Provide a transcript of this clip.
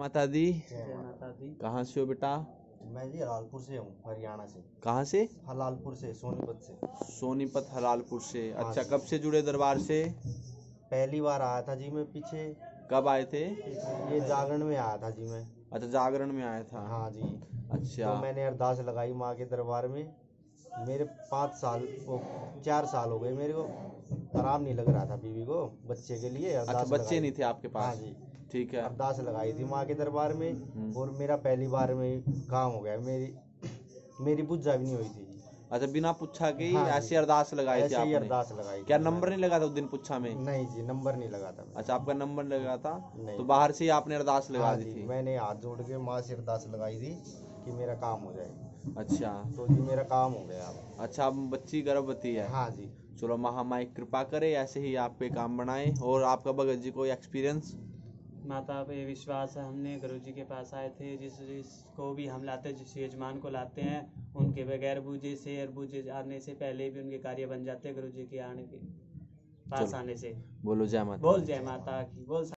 माता दी जय माता दी। कहाँ से हो बेटा? मैं जी हलालपुर से हूँ हरियाणा से। कहाँ से? हलालपुर से सोनीपत से। सोनीपत हलालपुर से। हाँ अच्छा कब से जुड़े दरबार से? पहली बार आया था जी मैं पीछे। कब आए थे? ये जागरण में आया था जी मैं। अच्छा जागरण में आया था। हाँ जी। अच्छा। तो मैंने अरदास लगाई माँ के दरबार में। मेरे पाँच साल वो चार साल हो गए मेरे को। आराम नहीं लग रहा था बीवी को बच्चे के लिए अच्छा बच्चे नहीं थे आपके पास? हाँ पास जी। ठीक है। अरदास लगाई थी माँ के दरबार में हम्म। और मेरा पहली बार में काम हो गया। मेरी मेरी पूजा भी नहीं हुई थी अच्छा बिना पूछा के हाँ ऐसी अरदास लगाई थी आपने? अरदास लगाई क्या नंबर नहीं लगा था उस दिन पूछा में? नहीं जी नंबर नहीं लगा था अच्छा आपका नंबर लगा था? नहीं। तो बाहर से ही आपने अरदास लगा हाँ दी थी? मैंने हाथ जोड़ के माँ से अरदास लगाई थी कि मेरा काम हो जाए। अच्छा। तो जी मेरा काम हो गया। अच्छा अब बच्ची गर्भवती है। हाँ जी। चलो महामाई कृपा करे ऐसे ही आप पे काम बनाए और आपका भगत जी को एक्सपीरियंस माता पे विश्वास है हमने गुरु जी के पास आए थे जिस जिसको भी हम लाते जिस यजमान को लाते हैं उनके बगैर बूझे से और बूझे आने से पहले भी उनके कार्य बन जाते हैं गुरु जी के आने के पास आने से। बोलो जय माता बोल जय माता की बोल